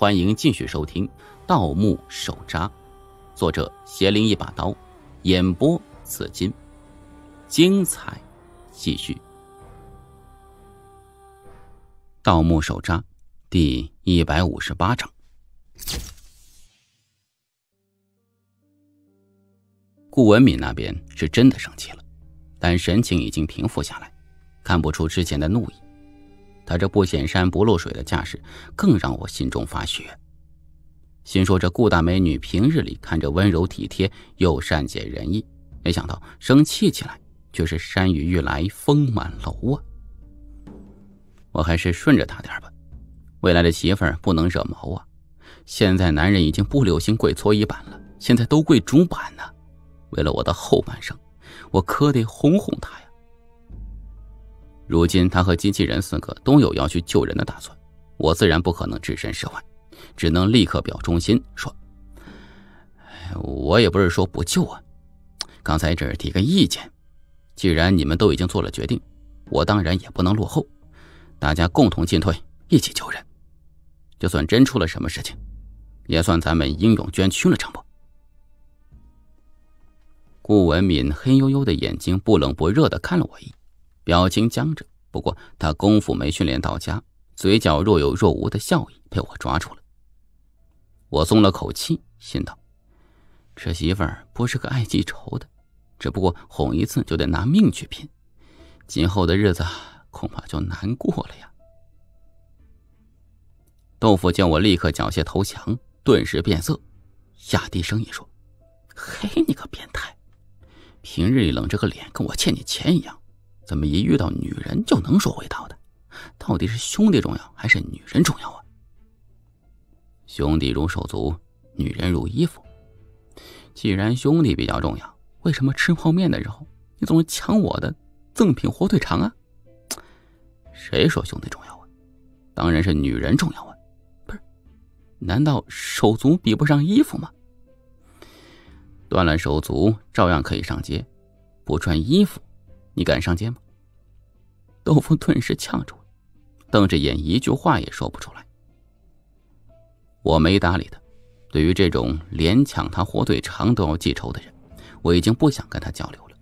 欢迎继续收听《盗墓手札》，作者邪灵一把刀，演播紫金，精彩继续。《盗墓手札》第一百五十八章。顾文敏那边是真的生气了，但神情已经平复下来，看不出之前的怒意。他这不显山不露水的架势，更让我心中发血。心说这顾大美女平日里看着温柔体贴又善解人意，没想到生气起来却是山雨欲来风满楼啊！我还是顺着他点吧，未来的媳妇儿不能惹毛啊！现在男人已经不流行跪搓衣板了，现在都跪竹板呢。为了我的后半生，我可得哄哄他呀！如今他和机器人四个都有要去救人的打算，我自然不可能置身事外，只能立刻表忠心说：“我也不是说不救啊，刚才只是提个意见。既然你们都已经做了决定，我当然也不能落后，大家共同进退，一起救人。就算真出了什么事情，也算咱们英勇捐躯了，成不？”顾文敏黑黝黝的眼睛不冷不热的看了我一眼。表情僵着，不过他功夫没训练到家，嘴角若有若无的笑意被我抓住了。我松了口气，心道：这媳妇儿不是个爱记仇的，只不过哄一次就得拿命去拼，今后的日子恐怕就难过了呀。豆腐见我立刻缴械投降，顿时变色，压低声音说：“嘿，你个变态！平日里冷着个脸，跟我欠你钱一样。”怎么一遇到女人就能说会道的？到底是兄弟重要还是女人重要啊？兄弟如手足，女人如衣服。既然兄弟比较重要，为什么吃泡面的时候你总是抢我的赠品火腿肠啊？谁说兄弟重要啊？当然是女人重要啊！不是？难道手足比不上衣服吗？断了手足照样可以上街，不穿衣服。你敢上街吗？豆腐顿时呛住了，瞪着眼，一句话也说不出来。我没搭理他。对于这种连抢他火腿肠都要记仇的人，我已经不想跟他交流了。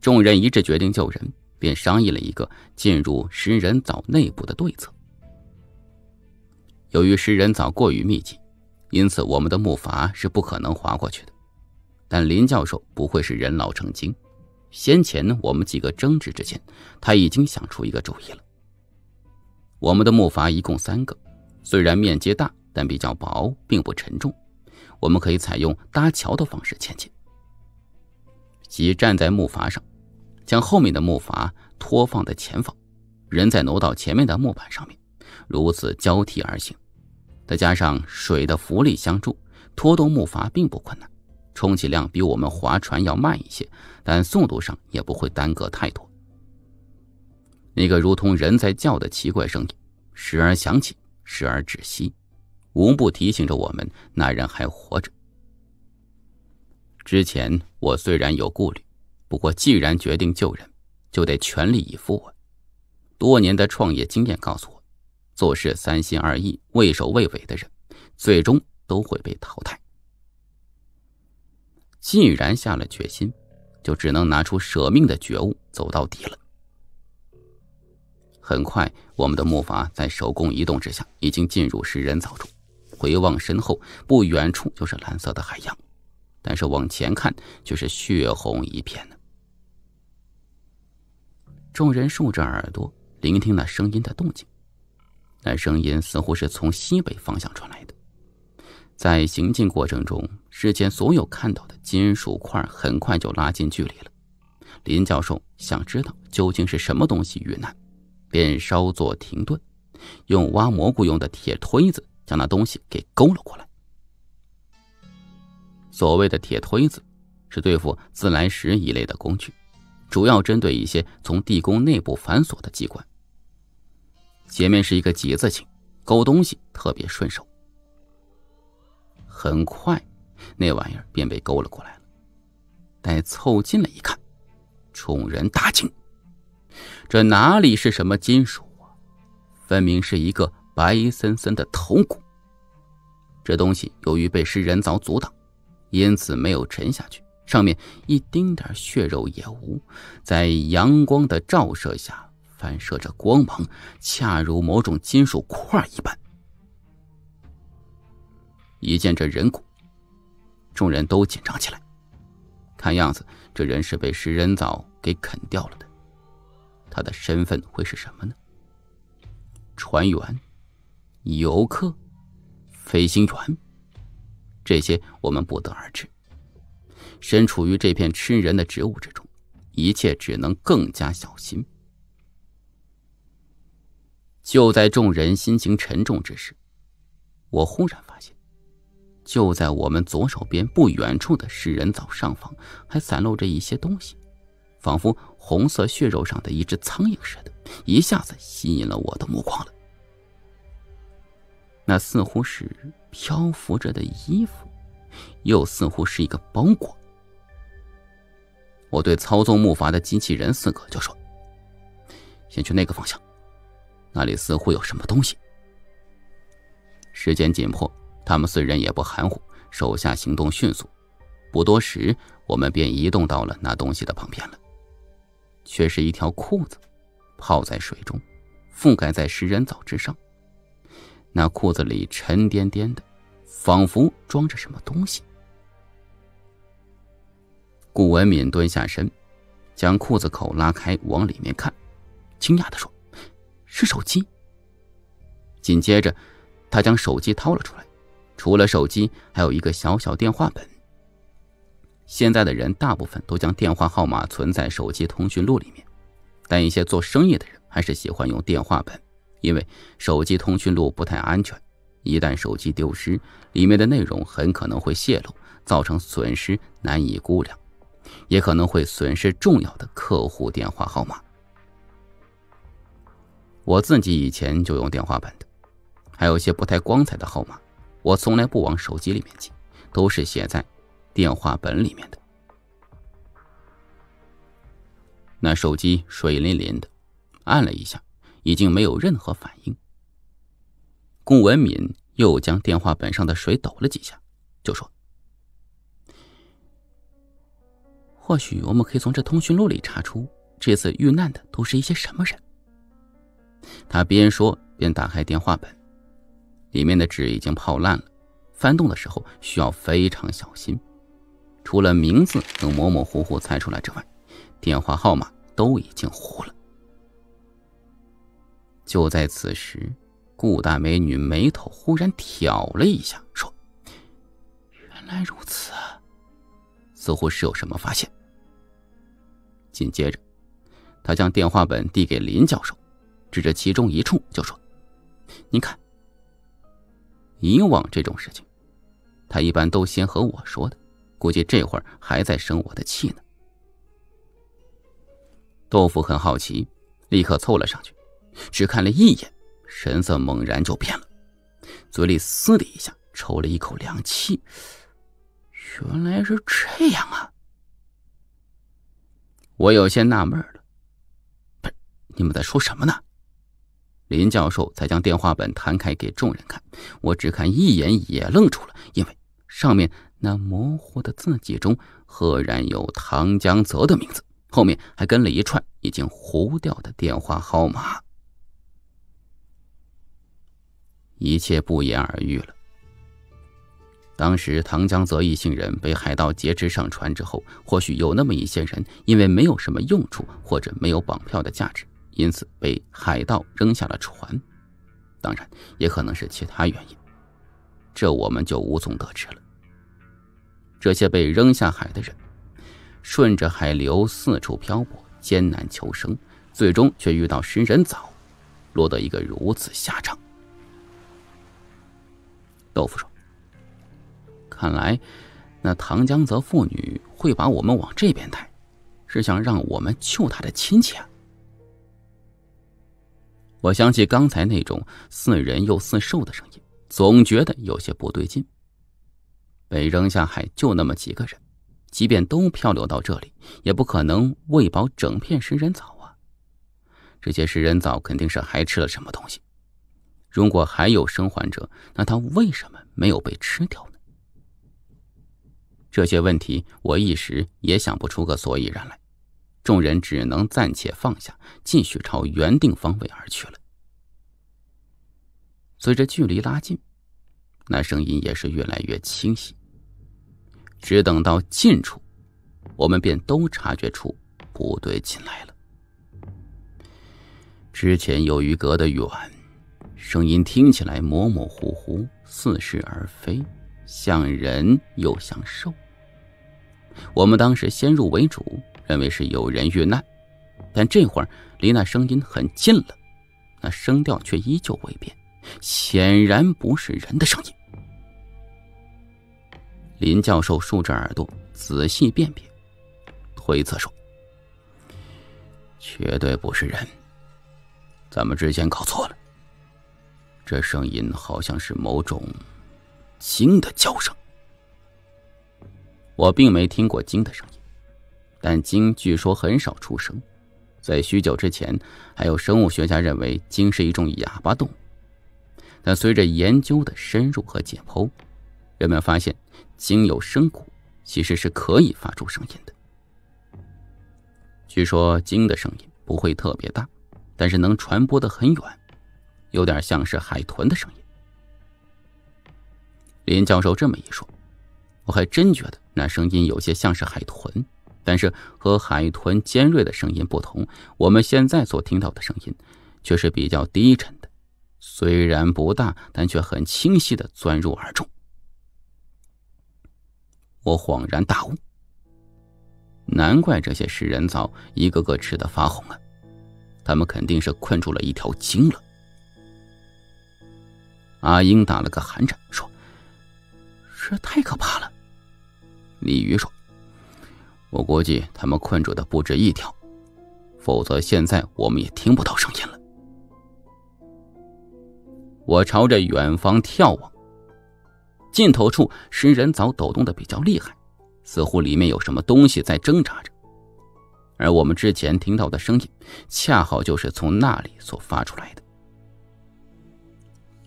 众人一致决定救人，便商议了一个进入食人藻内部的对策。由于食人藻过于密集，因此我们的木筏是不可能划过去的。但林教授不会是人老成精。先前，我们几个争执之前，他已经想出一个主意了。我们的木筏一共三个，虽然面积大，但比较薄，并不沉重。我们可以采用搭桥的方式前进，即站在木筏上，将后面的木筏拖放在前方，人再挪到前面的木板上面，如此交替而行。再加上水的浮力相助，拖动木筏并不困难。充其量比我们划船要慢一些，但速度上也不会耽搁太多。那个如同人在叫的奇怪声音，时而响起，时而止息，无不提醒着我们那人还活着。之前我虽然有顾虑，不过既然决定救人，就得全力以赴啊！多年的创业经验告诉我，做事三心二意、畏首畏尾的人，最终都会被淘汰。既然下了决心，就只能拿出舍命的觉悟，走到底了。很快，我们的木筏在手工移动之下，已经进入食人藻中。回望身后，不远处就是蓝色的海洋，但是往前看，却是血红一片呢。众人竖着耳朵，聆听那声音的动静。那声音似乎是从西北方向传来的。在行进过程中，之前所有看到的金属块很快就拉近距离了。林教授想知道究竟是什么东西遇难，便稍作停顿，用挖蘑菇用的铁推子将那东西给勾了过来。所谓的铁推子，是对付自来石一类的工具，主要针对一些从地宫内部反锁的机关。前面是一个几字形，勾东西特别顺手。很快，那玩意儿便被勾了过来了。待凑近了一看，众人大惊：这哪里是什么金属啊？分明是一个白森森的头骨，这东西由于被食人藻阻挡，因此没有沉下去，上面一丁点血肉也无，在阳光的照射下反射着光芒，恰如某种金属块一般。一见这人骨，众人都紧张起来。看样子，这人是被食人藻给啃掉了的。他的身份会是什么呢？船员、游客、飞行员，这些我们不得而知。身处于这片吃人的植物之中，一切只能更加小心。就在众人心情沉重之时，我忽然发。就在我们左手边不远处的食人藻上方，还散落着一些东西，仿佛红色血肉上的一只苍蝇似的，一下子吸引了我的目光了。那似乎是漂浮着的衣服，又似乎是一个包裹。我对操纵木筏的机器人四个就说：“先去那个方向，那里似乎有什么东西。”时间紧迫。他们四人也不含糊，手下行动迅速，不多时，我们便移动到了那东西的旁边了。却是一条裤子，泡在水中，覆盖在食人藻之上。那裤子里沉甸甸的，仿佛装着什么东西。顾文敏蹲下身，将裤子口拉开，往里面看，惊讶的说：“是手机。”紧接着，他将手机掏了出来。除了手机，还有一个小小电话本。现在的人大部分都将电话号码存在手机通讯录里面，但一些做生意的人还是喜欢用电话本，因为手机通讯录不太安全，一旦手机丢失，里面的内容很可能会泄露，造成损失难以估量，也可能会损失重要的客户电话号码。我自己以前就用电话本的，还有一些不太光彩的号码。我从来不往手机里面记，都是写在电话本里面的。那手机水淋淋的，按了一下，已经没有任何反应。顾文敏又将电话本上的水抖了几下，就说：“或许我们可以从这通讯录里查出这次遇难的都是一些什么人。”他边说边打开电话本。里面的纸已经泡烂了，翻动的时候需要非常小心。除了名字能模模糊糊猜出来之外，电话号码都已经糊了。就在此时，顾大美女眉头忽然挑了一下，说：“原来如此。”似乎是有什么发现。紧接着，他将电话本递给林教授，指着其中一处就说：“您看。”以往这种事情，他一般都先和我说的，估计这会儿还在生我的气呢。豆腐很好奇，立刻凑了上去，只看了一眼，神色猛然就变了，嘴里嘶的一下抽了一口凉气。原来是这样啊！我有些纳闷了，不，你们在说什么呢？林教授才将电话本摊开给众人看，我只看一眼也愣住了，因为上面那模糊的字迹中赫然有唐江泽的名字，后面还跟了一串已经糊掉的电话号码。一切不言而喻了。当时唐江泽一行人被海盗劫持上船之后，或许有那么一些人因为没有什么用处，或者没有绑票的价值。因此被海盗扔下了船，当然也可能是其他原因，这我们就无从得知了。这些被扔下海的人，顺着海流四处漂泊，艰难求生，最终却遇到食人藻，落得一个如此下场。豆腐说：“看来那唐江泽妇女会把我们往这边带，是想让我们救她的亲戚啊。”我想起刚才那种似人又似兽的声音，总觉得有些不对劲。被扔下海就那么几个人，即便都漂流到这里，也不可能喂饱整片食人藻啊！这些食人藻肯定是还吃了什么东西。如果还有生还者，那他为什么没有被吃掉呢？这些问题我一时也想不出个所以然来。众人只能暂且放下，继续朝原定方位而去了。随着距离拉近，那声音也是越来越清晰。只等到近处，我们便都察觉出不对劲来了。之前由于隔得远，声音听起来模模糊糊，似是而非，像人又像兽。我们当时先入为主。认为是有人遇难，但这会儿离那声音很近了，那声调却依旧未变，显然不是人的声音。林教授竖着耳朵仔细辨别，推测说：“绝对不是人，咱们之前搞错了。这声音好像是某种鲸的叫声。我并没听过鲸的声音。”但鲸据说很少出声，在许久之前，还有生物学家认为鲸是一种哑巴动物。但随着研究的深入和解剖，人们发现鲸有声骨，其实是可以发出声音的。据说鲸的声音不会特别大，但是能传播的很远，有点像是海豚的声音。林教授这么一说，我还真觉得那声音有些像是海豚。但是和海豚尖锐的声音不同，我们现在所听到的声音却是比较低沉的，虽然不大，但却很清晰的钻入耳中。我恍然大悟，难怪这些食人藻一个个吃的发红啊，他们肯定是困住了一条鲸了。阿英打了个寒颤，说：“这太可怕了。”鲤鱼说。我估计他们困住的不止一条，否则现在我们也听不到声音了。我朝着远方眺望，尽头处食人藻抖动的比较厉害，似乎里面有什么东西在挣扎着，而我们之前听到的声音，恰好就是从那里所发出来的。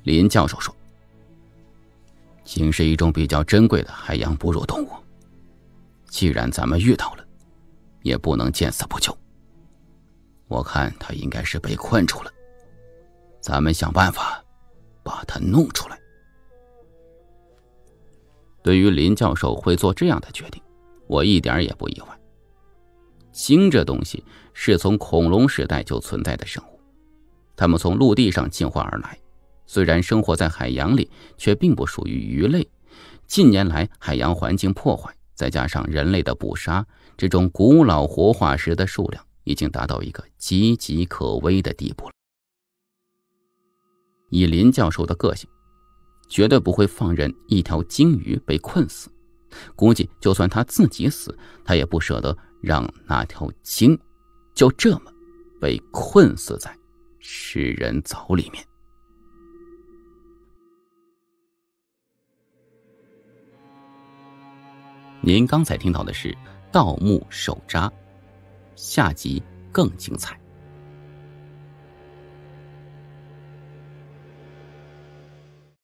林教授说：“鲸是一种比较珍贵的海洋哺乳动物。”既然咱们遇到了，也不能见死不救。我看他应该是被困住了，咱们想办法把他弄出来。对于林教授会做这样的决定，我一点也不意外。鲸这东西是从恐龙时代就存在的生物，它们从陆地上进化而来，虽然生活在海洋里，却并不属于鱼类。近年来，海洋环境破坏。再加上人类的捕杀，这种古老活化石的数量已经达到一个岌岌可危的地步了。以林教授的个性，绝对不会放任一条鲸鱼被困死。估计就算他自己死，他也不舍得让那条鲸就这么被困死在食人藻里面。您刚才听到的是《盗墓手札》，下集更精彩。